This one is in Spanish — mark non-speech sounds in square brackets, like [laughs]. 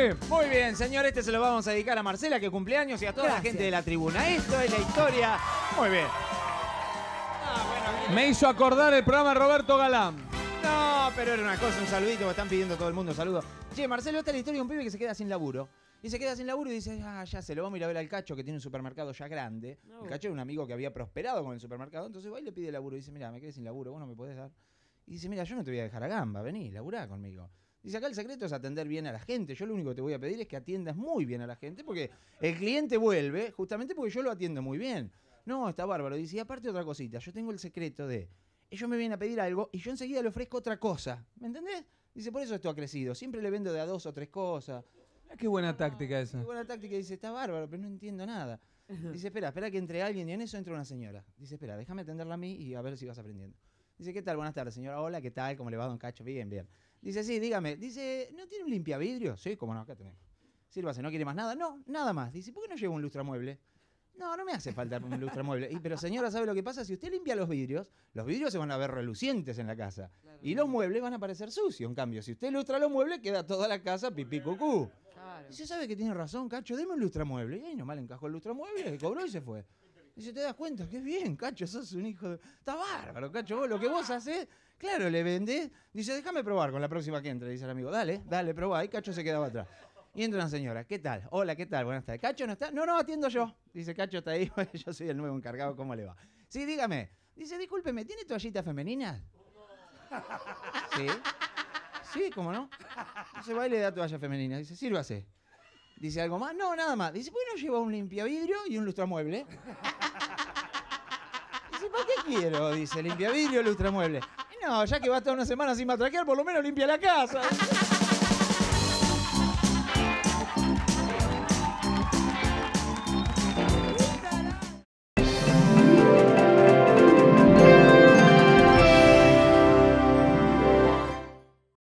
Dale. Muy bien, señor, este se lo vamos a dedicar a Marcela, que cumpleaños, y a toda la gente de la tribuna. Esto es la historia. Muy bien. Me hizo acordar el programa de Roberto Galán. No, pero era una cosa, un saludito, me están pidiendo todo el mundo un saludo. Che, Marcelo, esta es la historia de un pibe que se queda sin laburo. Y se queda sin laburo y dice, ah, ya se lo vamos a ir a ver al Cacho, que tiene un supermercado ya grande. El Cacho era un amigo que había prosperado con el supermercado. Entonces va y le pide laburo. Y dice, mira, me quedé sin laburo, vos no me podés dar. Y dice, mira, yo no te voy a dejar a gamba, vení, laburá conmigo. Dice, acá el secreto es atender bien a la gente. Yo lo único que te voy a pedir es que atiendas muy bien a la gente, porque el cliente vuelve justamente porque yo lo atiendo muy bien. No, está bárbaro. Dice, y aparte otra cosita, yo tengo el secreto de, ellos me vienen a pedir algo y yo enseguida le ofrezco otra cosa. ¿Me entendés? Dice, por eso esto ha crecido. Siempre le vendo de a dos o tres cosas. Ah, Qué buena táctica esa. Qué buena táctica. Dice, está bárbaro, pero no entiendo nada. Dice, espera, espera que entre alguien y en eso entra una señora. Dice, espera, déjame atenderla a mí y a ver si vas aprendiendo. Dice, ¿qué tal? Buenas tardes, señora. Hola, ¿qué tal? ¿Cómo le va, don Cacho? Bien, bien. Dice, sí, dígame. Dice, ¿no tiene un limpiavidrio? Sí, cómo no, acá tenemos. Sírvase, ¿no quiere más nada? No, nada más. Dice, ¿por qué no lleva un lustramueble? No, no me hace falta un lustramueble. Y, pero señora, ¿sabe lo que pasa? Si usted limpia los vidrios, los vidrios se van a ver relucientes en la casa. Y los muebles van a parecer sucios. En cambio, si usted lustra los muebles, queda toda la casa pipí cucú. Dice, ¿sabe que tiene razón, Cacho? Deme un lustramueble. Y ahí nomás le encajó el lustramueble, cobró y se fue. Dice, ¿te das cuenta? Qué bien, Cacho, sos un hijo de... Está bárbaro, Cacho, vos lo que vos haces, claro, le vendés. Dice, déjame probar con la próxima que entre, dice el amigo. Dale, dale, probá. Y Cacho se quedaba atrás. Y entra una señora, ¿qué tal? Hola, ¿qué tal? Buenas tardes. ¿Cacho no está? No, no, atiendo yo. Dice, Cacho está ahí, [laughs] yo soy el nuevo encargado, ¿cómo le va? Sí, dígame. Dice, discúlpeme, ¿tiene toallitas femeninas? [laughs] Sí. Sí, ¿cómo no? Dice, va y le da toalla femenina. Dice, sírvase. Dice, ¿algo más? No, nada más. Dice, ¿por qué no lleva un limpiavidrio y un lustramueble? Dice, ¿para qué quiero? Dice, limpiavidrio, lustramueble. No, ya que va a estar una semana sin matraquear, por lo menos limpia la casa.